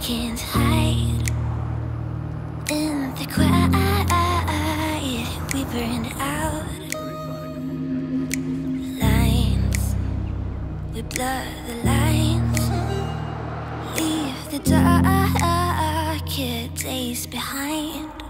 can't hide in the quiet. We burn out lines. We blur the lines. Leave the dark days behind.